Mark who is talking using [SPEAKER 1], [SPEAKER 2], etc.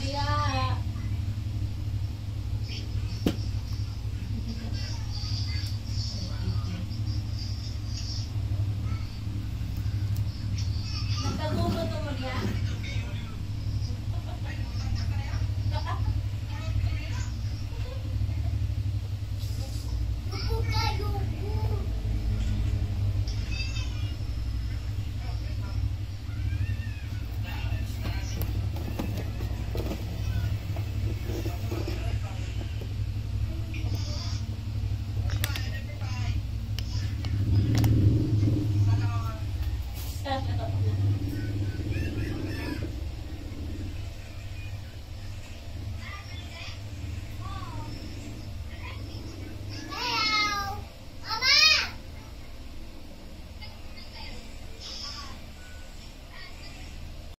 [SPEAKER 1] diya. Nagkagulo to mo diya?